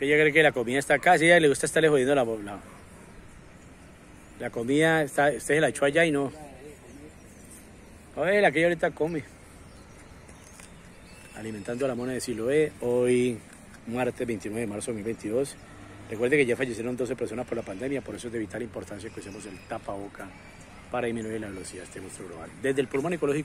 Que ella cree que la comida está acá, si a ella le gusta estarle jodiendo la, la, la comida, está, usted se la echó allá y no. Oye, la que ella ahorita come. Alimentando a la mona de Siloé, hoy martes 29 de marzo de 2022. Recuerde que ya fallecieron 12 personas por la pandemia, por eso es de vital importancia que usemos el tapaboca para disminuir la velocidad de este monstruo global. Desde el pulmón ecológico.